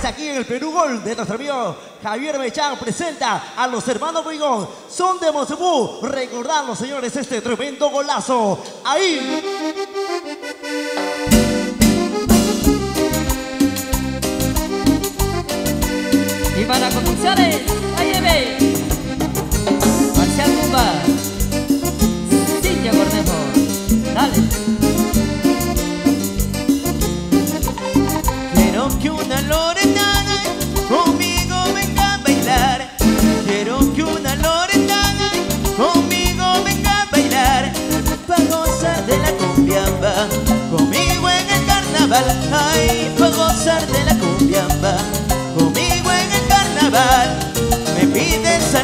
Pues aquí en el Perú Gol de nuestro amigo Javier Mechán presenta a los hermanos Brigón. Son de Mozebú. Recordando, señores, este tremendo golazo. Ahí. Y para conducciones, ahí.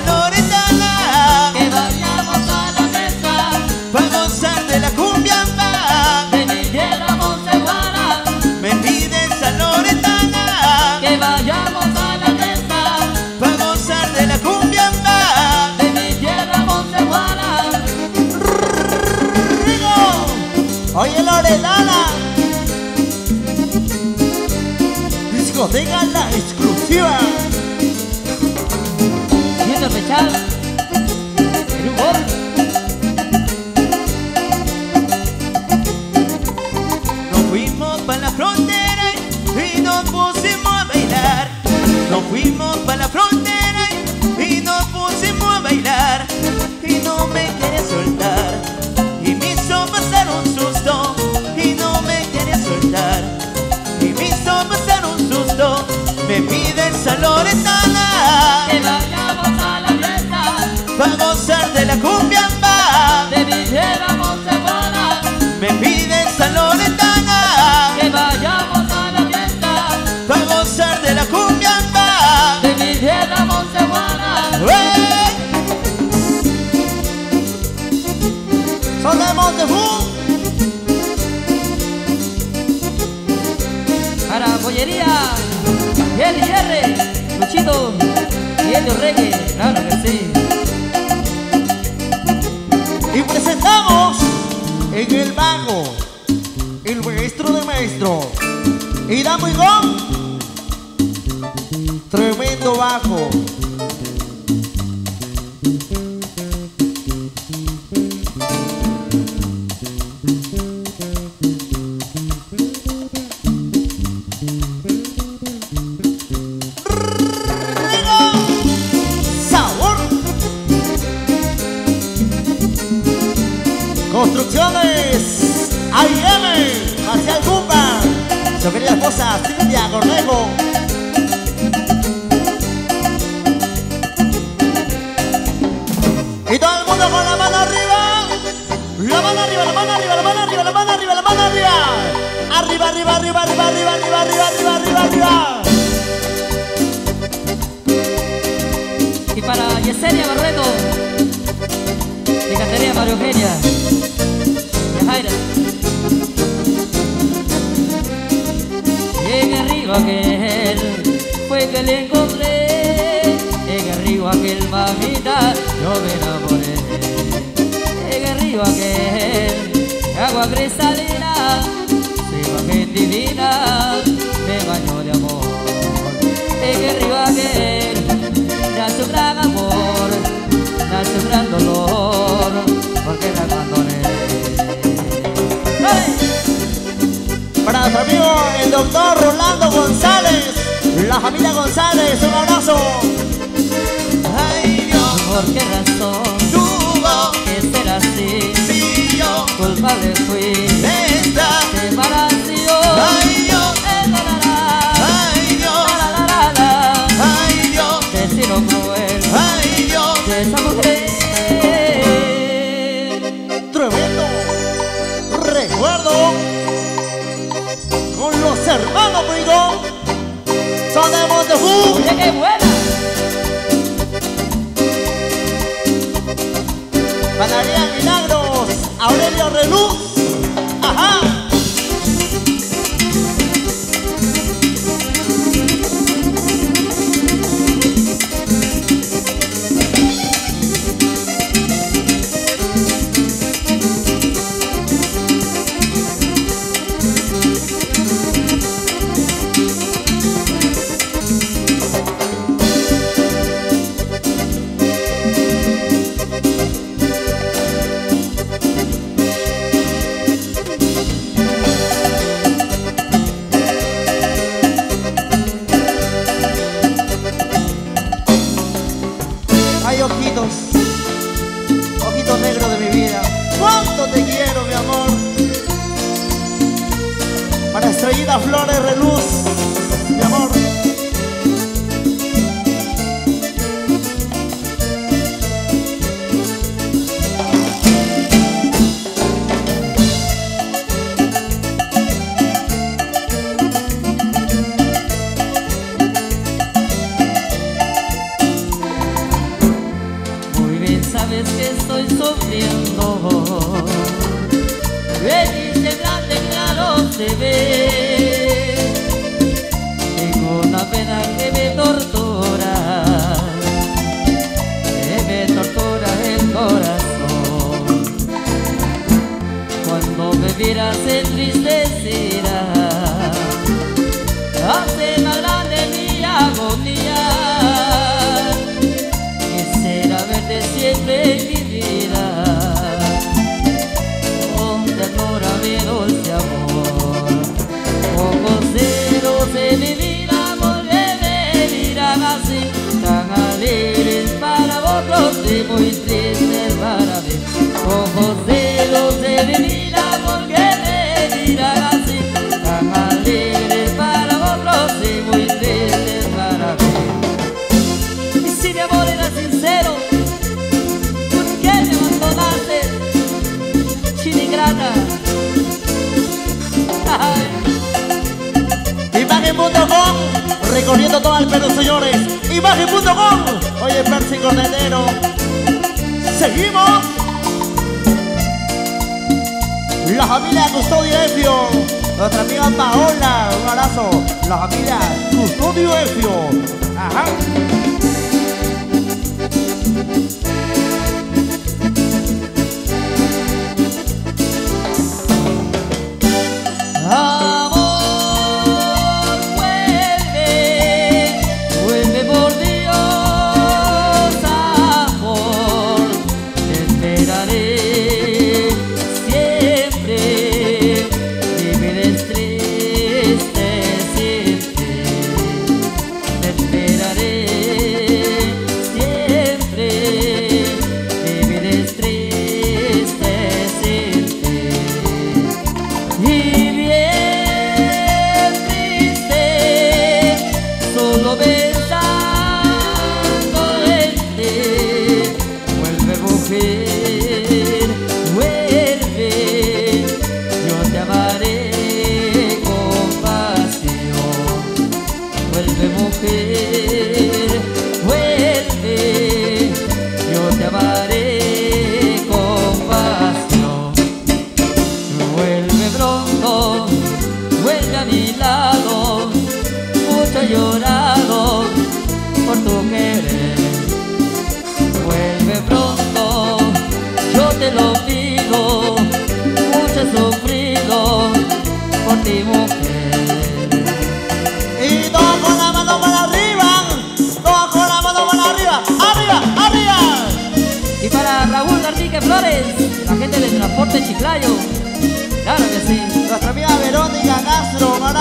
calor Mechal. Perú Gol. Nos fuimos pa' la frontera y nos pusimos a bailar. Nos fuimos pa' la frontera y nos pusimos a bailar. Y no me quería soltar. Y me hizo pasar un susto. Y no me quería soltar. Y me hizo pasar un susto. Me pide esa loretana al gozar de la cumbia va. De vamos Sabana me piden San Loretana. que vayamos a la fiesta. Para gozar de la cumbia va. De vamos Sabana ¡Hey! sonemos de Fu. Para pollería Gel y Luchito y Elio Reyes claro que sí. En el bajo el maestro de maestro. Y da muy gol. Tremendo bajo. Arriba, arriba, arriba, arriba, arriba, arriba, arriba, arriba, arriba, arriba Y para Yesenia Barreto, de Catería María Eugenia, de Jaira. En el río aquel fue que le encontré, en el río aquel mamita yo me enamoré. En el río aquel, agua cristalina, divina, me bañó de amor. En el río aquel, nace un gran amor, nace un gran dolor, porque la abandoné. ¡Hey! Para nuestro amigo el doctor Rolando González La familia González, un abrazo Ay Dios, ¿Por qué razón tuvo que ser así? si yo Culpable fui recuerdo Con los hermanos Brigón Son de Montefú Oye, qué buena. Panadería Milagros Aurelio Reluz Estrellita Flores Reluz, mi amor. Muy bien sabes que estoy sufriendo se ve. Tengo una pena que me tortura Que me tortura el corazón. Cuando me miras entristecida muy tristes para mí. Ojos celos de mi vida Porque me miran así Tan alegres para vosotros y muy tristes para mí. Y si mi amor era sincero, ¿por qué me abandonaste, chinigrana? Ay, Imagen.com, recorriendo todo el Perú, señores. Imagen.com, oye, Percy Cornetero. Seguimos. La familia Custodio Efio, nuestra amiga Paola, un abrazo. La familia Custodio Efio. Ajá.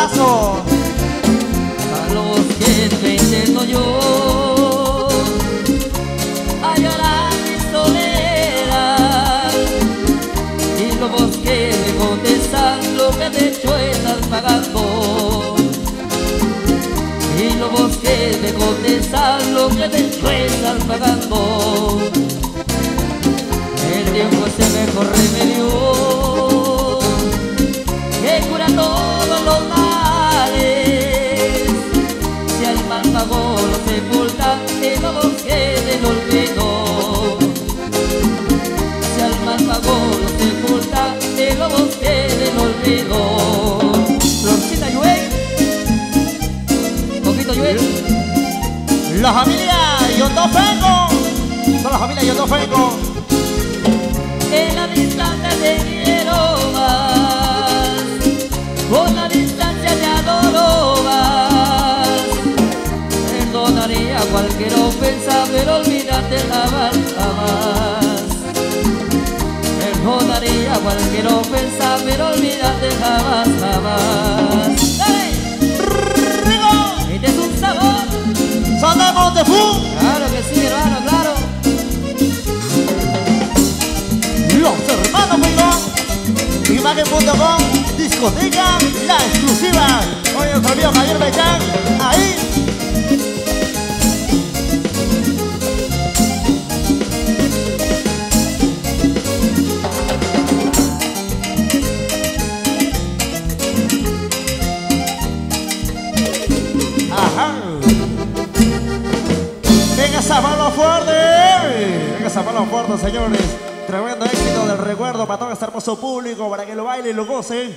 A los que me intento yo a llorar mi soledad. Y los bosques me contestan lo que de hecho estás pagando. Y los bosques me contestan lo que de hecho estás pagando. El tiempo es el mejor La familia Yotofengo. Son la familia en la distancia te quiero más, con la distancia te adoro más. Perdonaría cualquier ofensa, pero olvídate jamás, jamás. Perdonaría cualquier ofensa, pero olvídate jamás, jamás. Claro que sí, hermano, claro. Los hermanos Muñoz. Imagen.com. Disco discoteca La Exclusiva. Oye, Javier Mechán, ahí. Venga esa mano fuerte, señores. Tremendo éxito del recuerdo para todo este hermoso público, para que lo baile y lo goce.